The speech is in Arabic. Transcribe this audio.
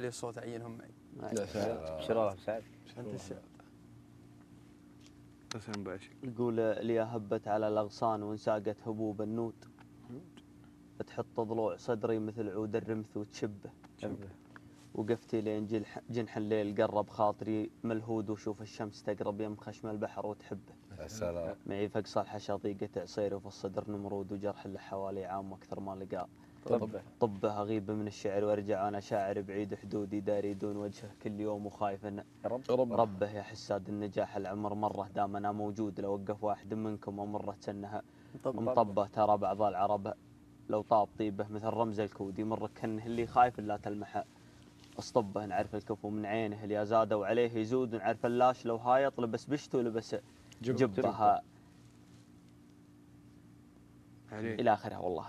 لي الصوت عينهم. معي سلام ابشر الله سعد. أنت الشعب حسن باشا يقول لي هبت على الأغصان وانساقت هبوب النود تحط ضلوع صدري مثل عود الرمث وتشبه. وقفتي لين جنح الليل قرب خاطري ملهود وشوف الشمس تقرب يم خشم البحر وتحبه. يا سلام. معي فقص الحشا ضيقة عصير وفي الصدر نمرود وجرح اللي حوالي عام أكثر ما لقاه طبه طبة أغيب من الشعر وارجع أنا شاعر بعيد حدودي داري دون وجهه كل يوم وخايف إن يا رب. رب. ربه يا حساد النجاح العمر مرة دام أنا موجود. لو وقف واحد منكم ومرت سنها مطبة ترى بعض العرب لو طاب طيبه مثل رمز الكود يمر كنه اللي خايف لا تلمحه أصطبه نعرف الكفو من عينه اللي زاد وعليه يزود. نعرف اللاش لو هايط لبس بشته ولبس جبه إلى اخره والله.